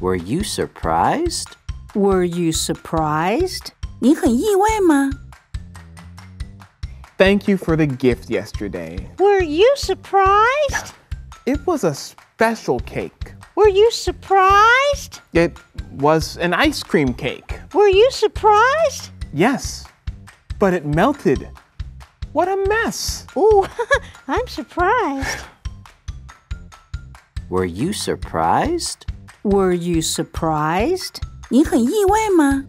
Were you surprised? Were you surprised? 你很意外吗 Thank you for the gift yesterday. Were you surprised? It was a special cake. Were you surprised? It was an ice cream cake. Were you surprised? Yes, but it melted. What a mess. Ooh, I'm surprised. Were you surprised? Were you surprised? 你很意外吗